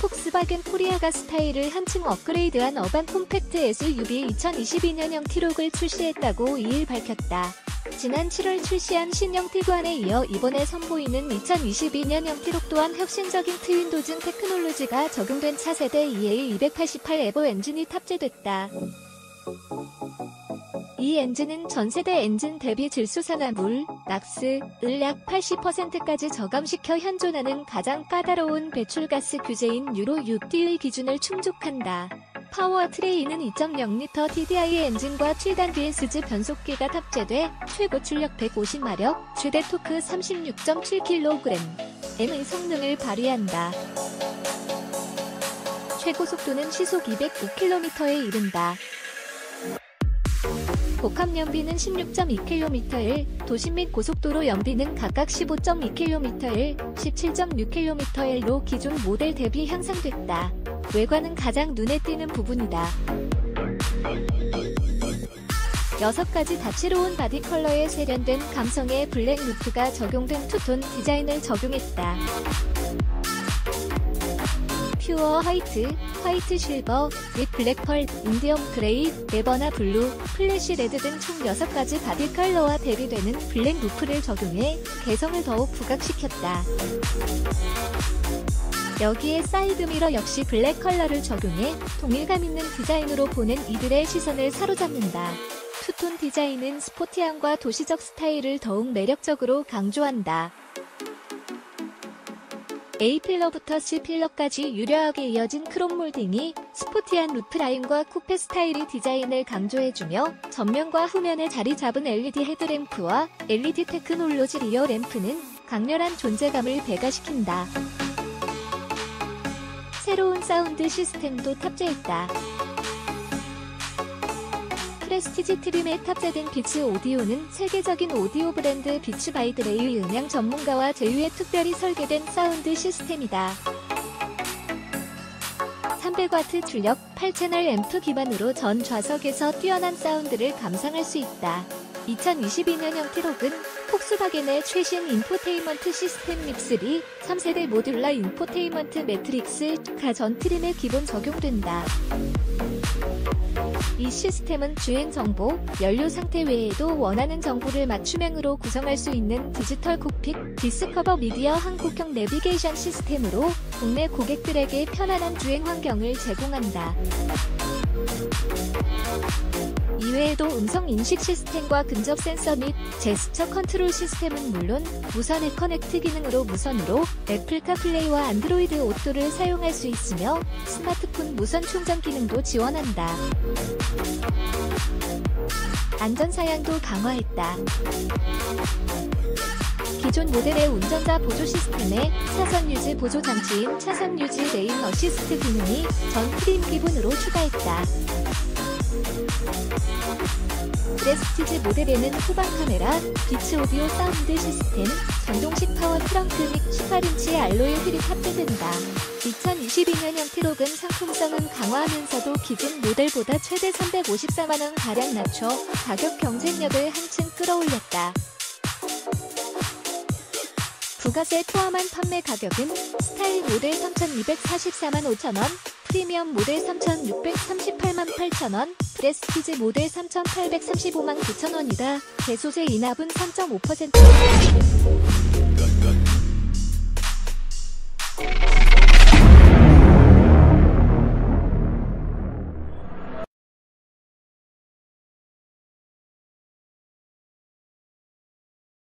폭스바겐 코리아가 스타일을 한층 업그레이드한 urban 콤팩트 SUV 2022년형 티록을 출시했다고 2일 밝혔다. 지난 7월 출시한 신형 티구안에 이어 이번에 선보이는 2022년형 티록 또한 혁신적인 twin dosing 테크놀로지가 적용된 차세대 EA288 evo 엔진이 탑재됐다. 이 엔진은 전세대 엔진 대비 질소산화물, NOx 을 약 80%까지 저감시켜 현존하는 가장 까다로운 배출가스 규제인 유로 6D의 기준을 충족한다. powertrain은 2.0L TDI 엔진과 7단 DSG 변속기가 탑재돼 최고 출력 150마력, 최대 토크 36.7kg.m의 성능을 발휘한다. 최고 속도는 시속 205km에 이른다. 복합 연비는 16.2km/l, 도심 및 고속도로 연비는 각각 15.2km/l, 17.6km/l로 기존 모델 대비 향상됐다. 외관은 가장 눈에 띄는 부분이다. 6가지 다채로운 body 컬러에 세련된 감성의 블랙 루프가 적용된 투톤 디자인을 적용했다. Pure White, White Silver, Deep Black Pearl, Indium Gray, Ravenna Blue, Flash Red 등 총 6가지 body 컬러와 대비되는 블랙 루프를 적용해 개성을 더욱 부각시켰다. 여기에 사이드미러 역시 블랙 컬러를 적용해 통일감 있는 디자인으로 보는 이들의 시선을 사로잡는다. 투톤 디자인은 스포티함과 도시적 스타일을 더욱 매력적으로 강조한다. A필러부터 C필러까지 유려하게 이어진 크롬 몰딩이 스포티한 루프 라인과 쿠페 스타일의 디자인을 강조해주며 전면과 후면에 자리 잡은 LED 헤드램프와 LED 테크놀로지 rear 램프는 강렬한 존재감을 배가시킨다. 새로운 사운드 시스템도 탑재했다. Prestige trim에 탑재된 Beats 오디오는 세계적인 오디오 브랜드 Beats by Dr. Dre의 음향 전문가와 제휴해 특별히 설계된 사운드 시스템이다. 300W 출력 8채널 앰프 기반으로 전 좌석에서 뛰어난 사운드를 감상할 수 있다. 2022년형 티록은 폭스바겐의 최신 인포테인먼트 시스템 MIB3 3세대 modular infotainment matrix가 전 trim에 기본 적용된다. 이 시스템은 주행 정보, 연료 상태 외에도 원하는 정보를 맞춤형으로 구성할 수 있는 디지털 cockpit, Discover Media 한국형 내비게이션 시스템으로 국내 고객들에게 편안한 주행 환경을 제공한다. 이외에도 음성 인식 시스템과 근접 센서 및 제스처 컨트롤 시스템은 물론 무선 App-Connect 기능으로 무선으로 Apple CarPlay와 Android Auto를 사용할 수 있으며 스마트폰 무선 충전 기능도 지원한다. 안전사양도 강화했다. 기존 모델의 운전자 보조 시스템에 차선 유지 보조 장치인 차선 유지 Lane Assist 기능이 전 trim 기본으로 추가했다. Prestige 모델에는 후방 카메라, Beats 오디오 사운드 시스템, 전동식 파워 트렁크 및 18인치 alloy 휠이 탑재된다. 2022년형 티록은 상품성은 강화하면서도 기존 모델보다 최대 354만원 가량 낮춰 가격 경쟁력을 한층 끌어올렸다. 부가세 포함한 판매 가격은 스타일 모델 3,244만 5천원, 프리미엄 모델 3,638만 8천원, 프레스티지 모델 3,835만 9천원이다. 개소세 인합은 3.5%.